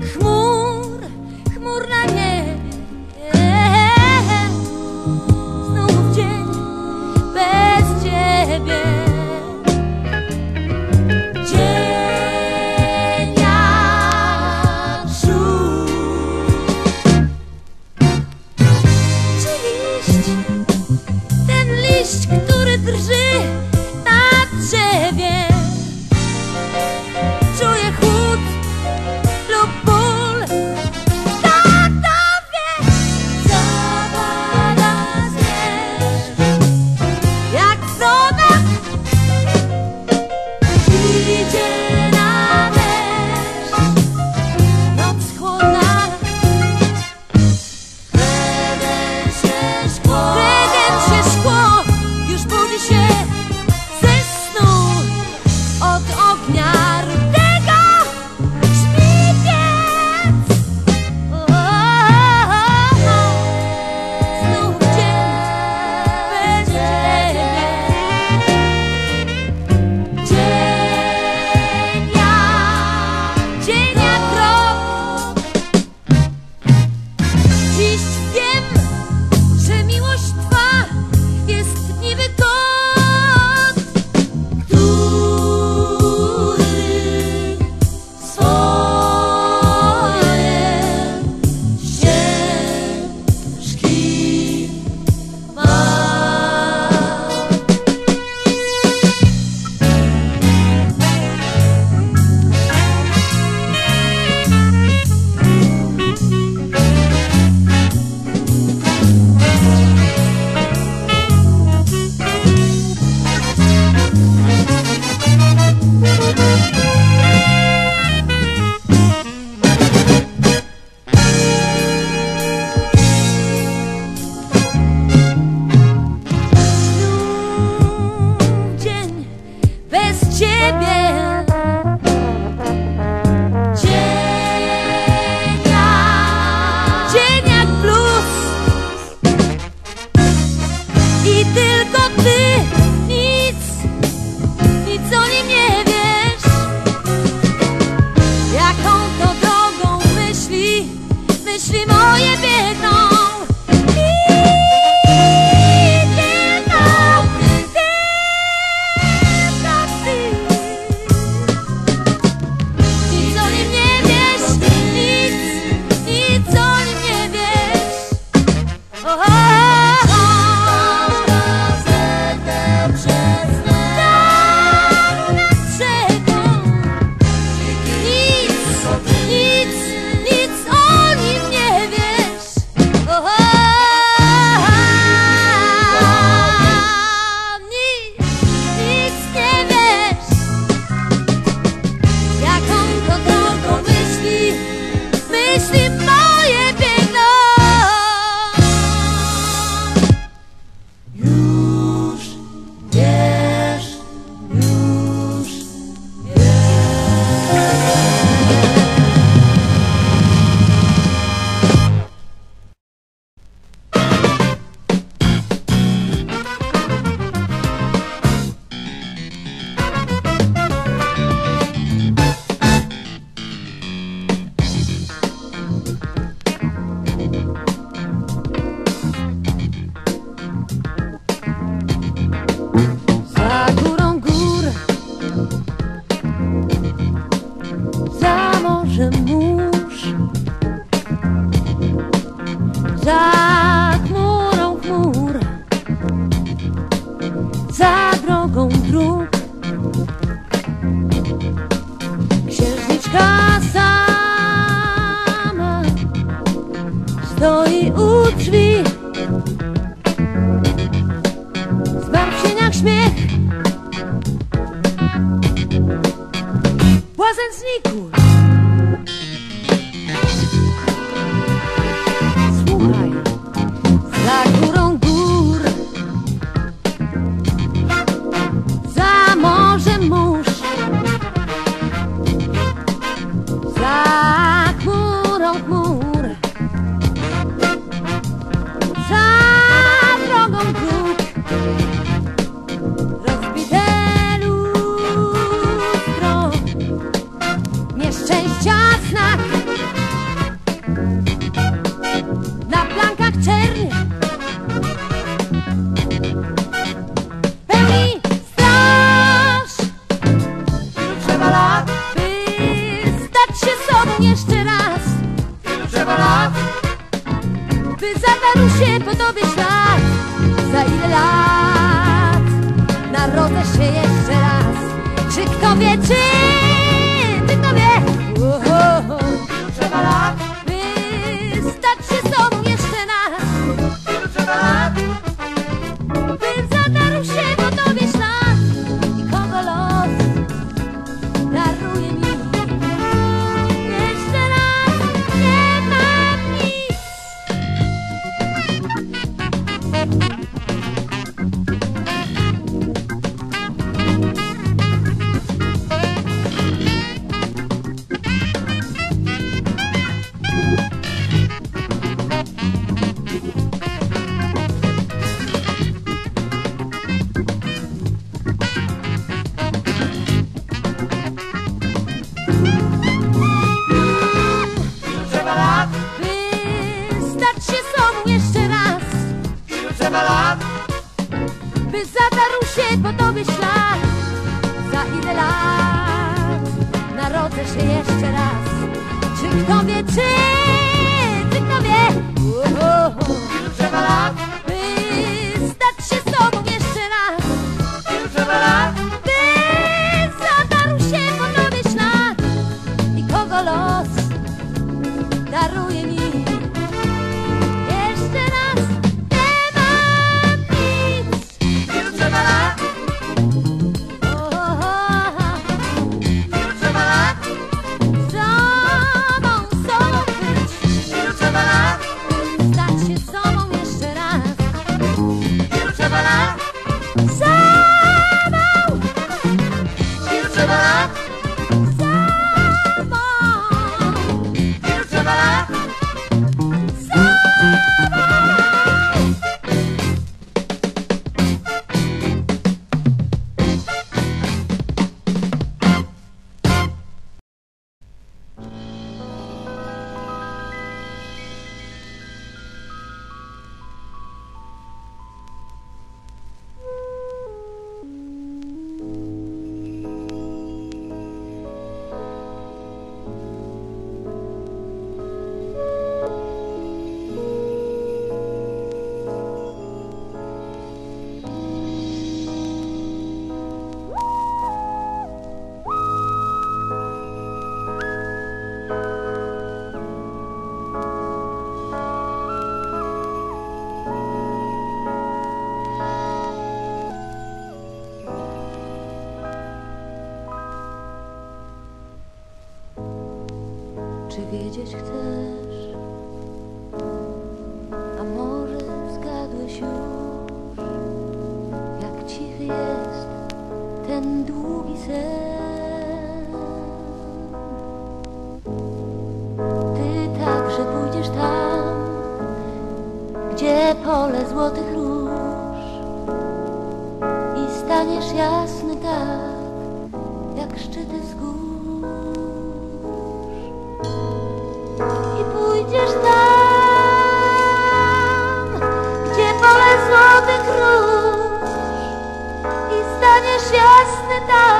jak chmur, chmur na niebie. człowieczy staniesz jasny tak, jak szczyty z gór. I pójdziesz tam, gdzie pole złotych róż i staniesz jasny tak,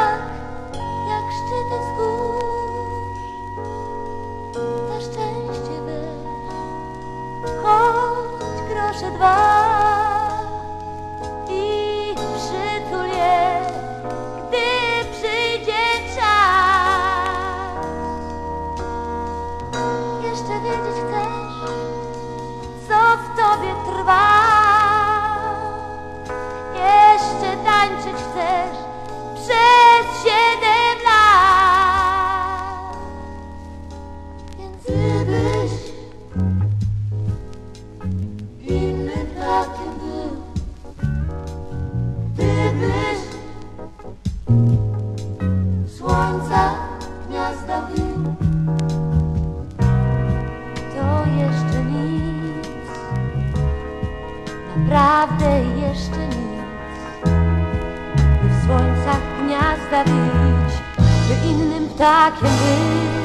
ptakiem być.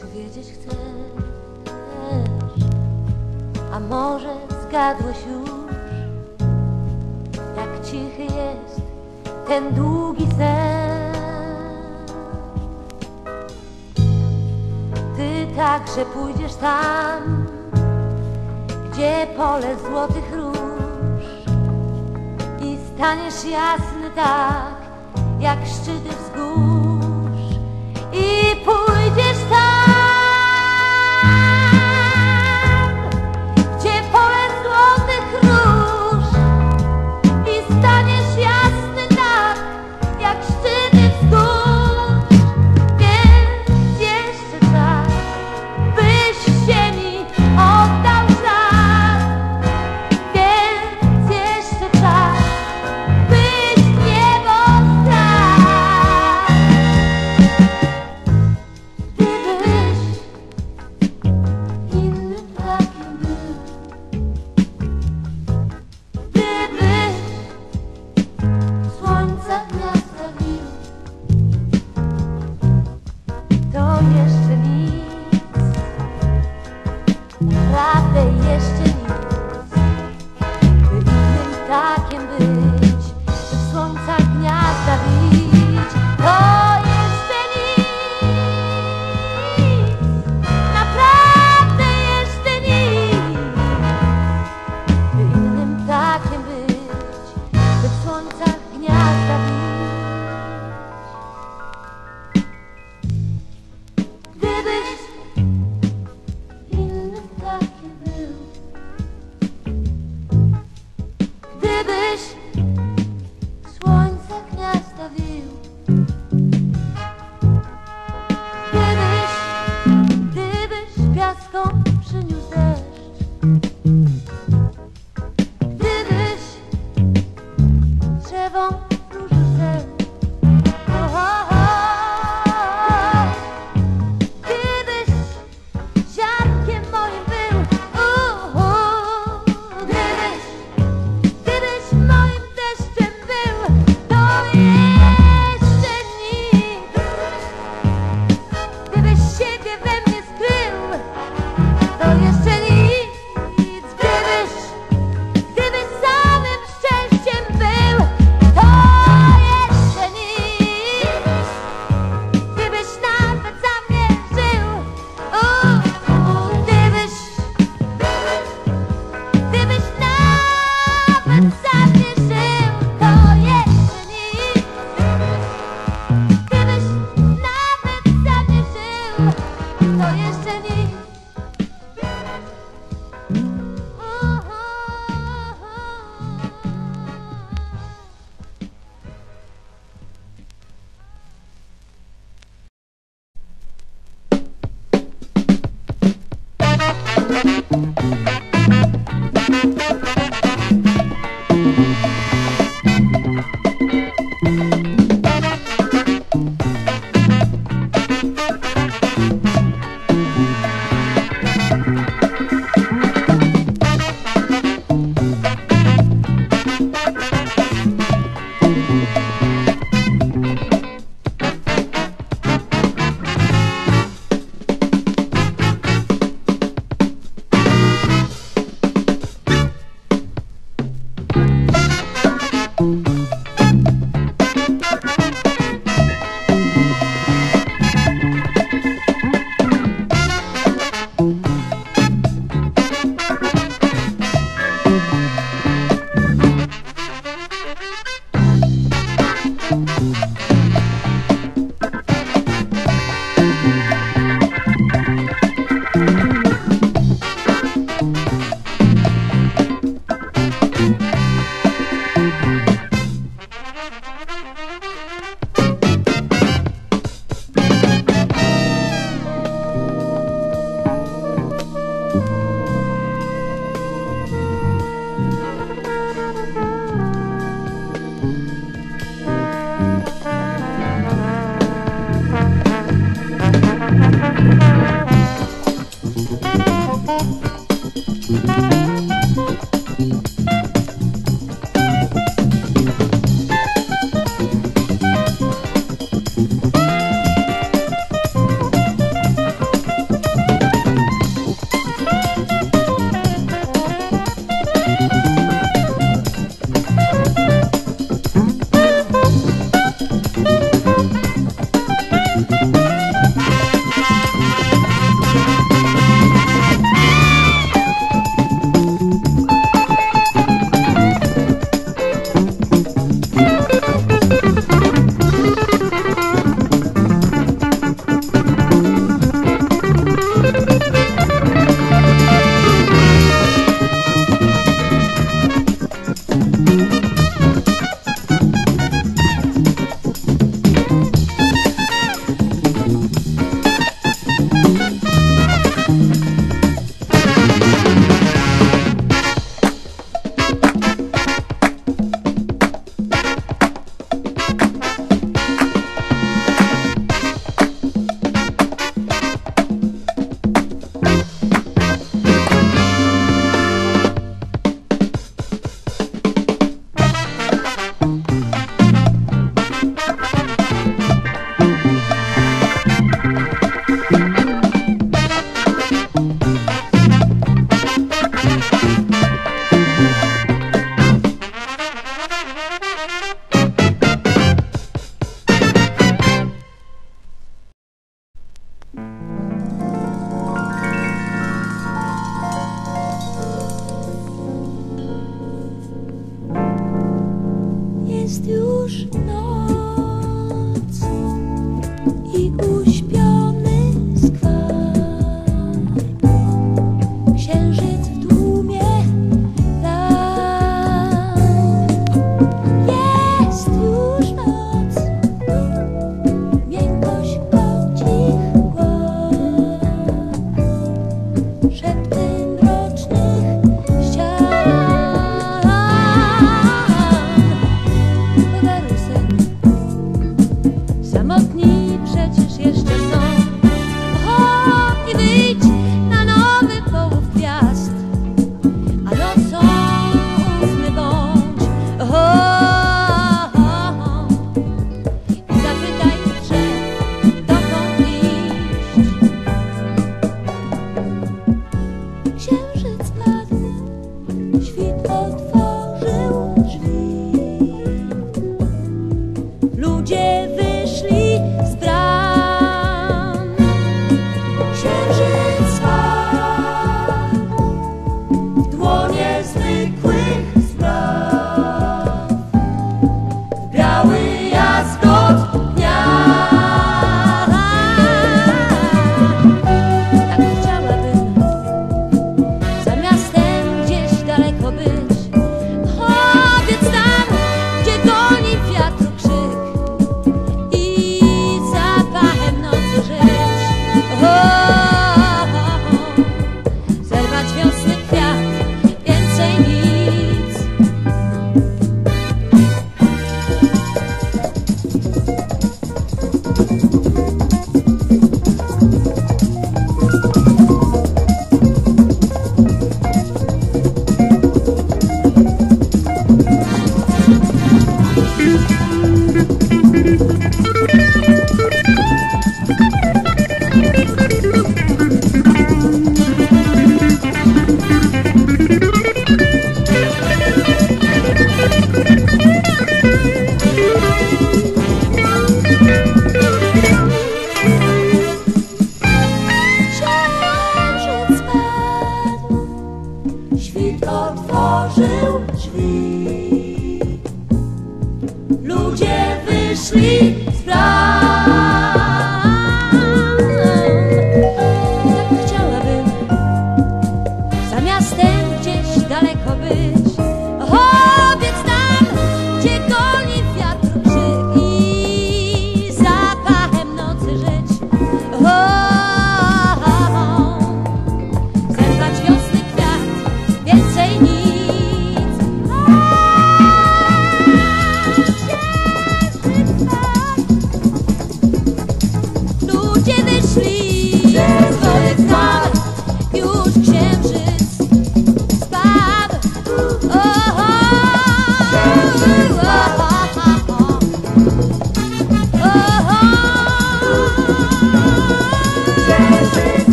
Czy wiedzieć chcesz, a może zgadłeś już, jak cichy jest ten długi sen? Ty także pójdziesz tam, gdzie pole złotych róż i staniesz jasny tak, jak szczyty wzgórz Mm-hmm.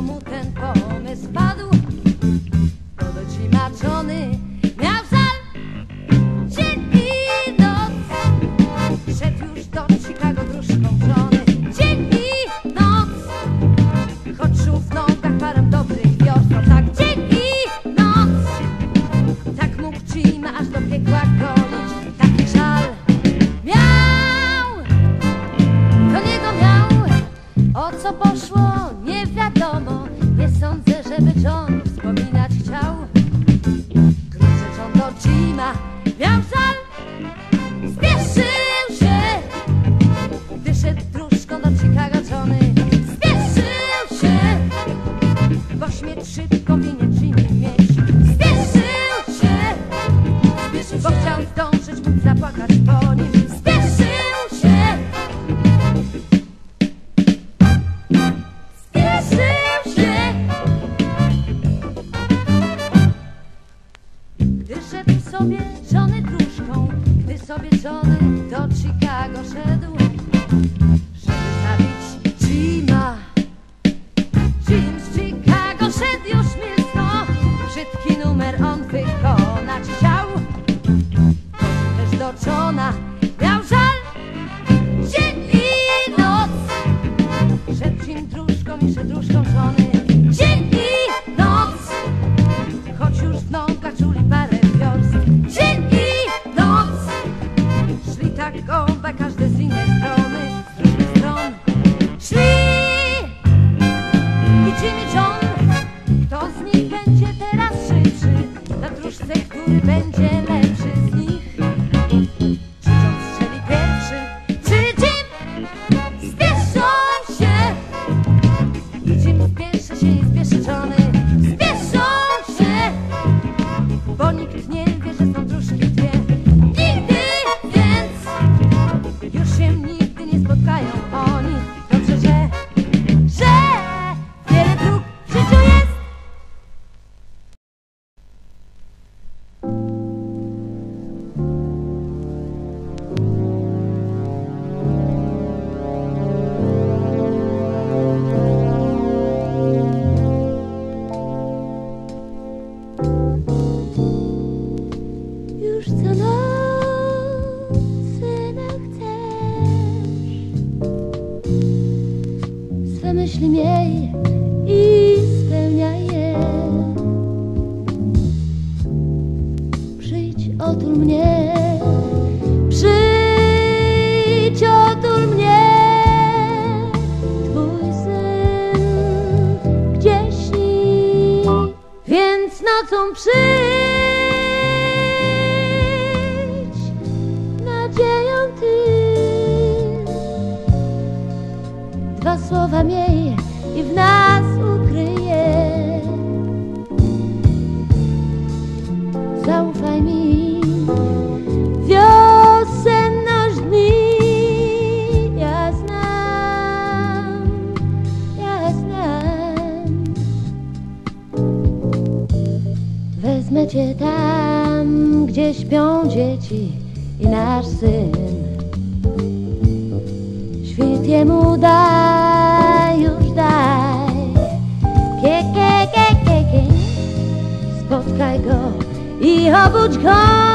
como sobie żony wróżką, gdy sobie żony do Chicago szedł. dwa słowa miej i w nas ukryje. Zaufaj mi, wiosenność dni ja znam, ja znam. Wezmę cię tam, gdzie śpią dzieci i nasz syn. Świt jemu da. I go. I obudź go.